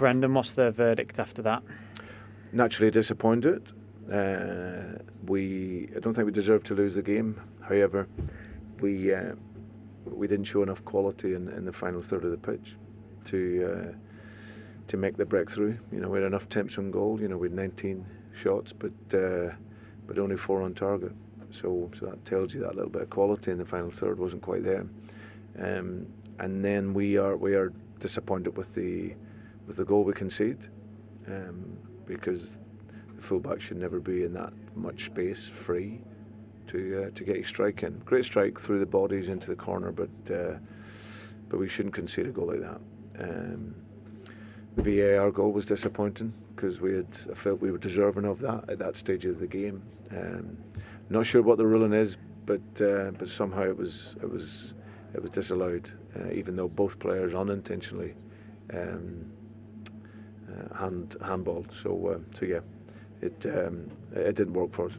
Brendan, what's the verdict after that? Naturally disappointed. Uh, we, I don't think we deserved to lose the game. However, we uh, we didn't show enough quality in, in the final third of the pitch to uh, to make the breakthrough. You know, we had enough attempts on goal. You know, we had 19 shots, but uh, but only four on target. So so that tells you that little bit of quality in the final third wasn't quite there. Um, and then we are we are disappointed with the with the goal we concede um, because the fullback should never be in that much space free to uh, to get a strike in. Great strike through the bodies into the corner, but uh, but we shouldn't concede a goal like that. Um, the VAR goal was disappointing because we had I felt we were deserving of that at that stage of the game. Um, not sure what the ruling is, but uh, but somehow it was it was it was disallowed, uh, even though both players unintentionally um, hand handballed. So uh, so yeah, it um, it didn't work for us.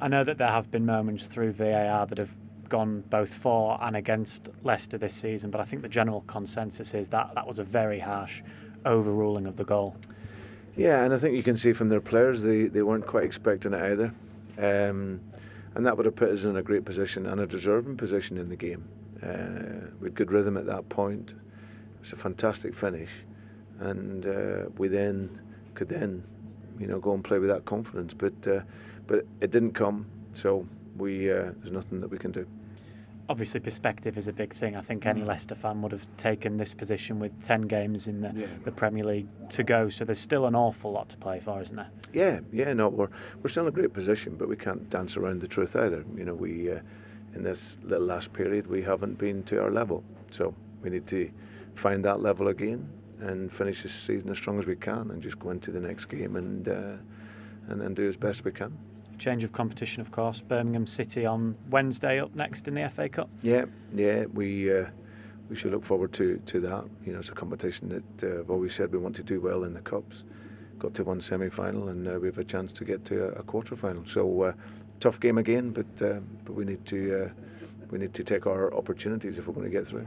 I know that there have been moments through VAR that have gone both for and against Leicester this season, but I think the general consensus is that that was a very harsh overruling of the goal. Yeah, and I think you can see from their players they, they weren't quite expecting it either. Um, and that would have put us in a great position and a deserving position in the game. Uh, we had good rhythm at that point. It was a fantastic finish, and uh, we then could then, you know, go and play with that confidence. But uh, but it didn't come, so we uh, there's nothing that we can do. Obviously, perspective is a big thing. I think any Mm. Leicester fan would have taken this position with 10 games in the, Yeah. the Premier League to go. So there's still an awful lot to play for, isn't there? Yeah, yeah, no, we're we're still in a great position, but we can't dance around the truth either. You know, we uh, in this little last period we haven't been to our level, so we need to find that level again and finish this season as strong as we can, and just go into the next game and uh, and, and do as best we can. Change of competition, of course. Birmingham City on Wednesday up next in the FA Cup. Yeah, yeah, we uh, we should look forward to, to that. You know, it's a competition that uh, I've always said we want to do well in the cups. Got to one semi-final, and uh, we have a chance to get to a, a quarter-final. So uh, tough game again, but uh, but we need to uh, we need to take our opportunities if we're going to get through.